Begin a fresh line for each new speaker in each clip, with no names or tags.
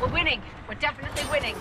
We're winning. We're definitely winning.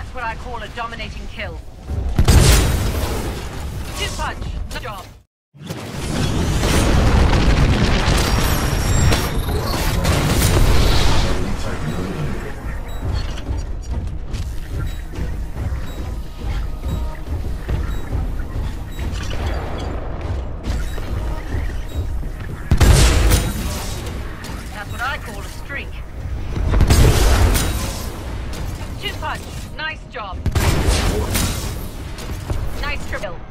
That's what I call a dominating kill. Two punch. Good job. That's what I call a streak. Two punch. Nice job. Nice triple.